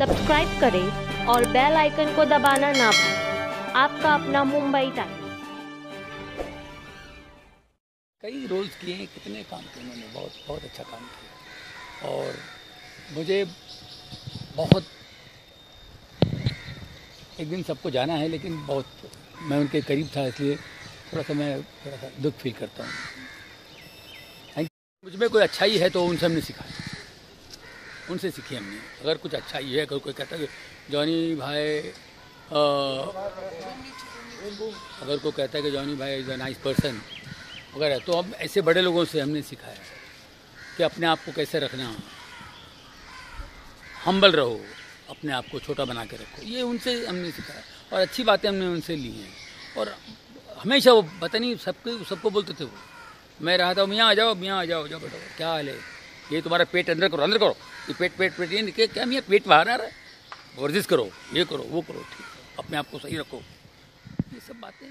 Subscribe करें और bell icon को दबाना ना भूलें। आपका अपना मुंबई टाइम। कई रोल्स किए हैं, कितने काम किए उन्होंने, बहुत बहुत अच्छा काम किया। और मुझे बहुत, एक दिन सबको जाना है, लेकिन बहुत, मैं उनके करीब था, इसलिए थोड़ा सा मैं, थोड़ा सा दुख फील करता हूँ। मुझमें कोई अच्छाई है तो उनसे हमने सीखा है उनसे सीखी हमने। अगर कुछ अच्छा ये है अगर कोई कहता है जॉनी भाई अ, अगर कोई कहता है कि जॉनी भाई इज़ अ नाइस पर्सन वगैरह तो अब ऐसे बड़े लोगों से हमने सीखा है कि अपने आप को कैसे रखना। हम्बल रहो अपने आप को छोटा बना के रखो। ये उनसे हमने सीखा है और अच्छी बातें हमने उनसे ली हैं। और हमेशा वो पता नहीं सबको सबको बोलते थे वो मैं रहा था मियाँ आ जाओ मियाँ आ जाओ जाओ बेटा क्या हाल है? ये तुम्हारा पेट अंदर करो अंदर करो। ये पेट पेट पेट, ये निकले क्या मियाँ? पेट बाहर आ रहा है। वर्जिश करो, ये करो, वो करो, ठीक। अपने आप को सही रखो। ये सब बातें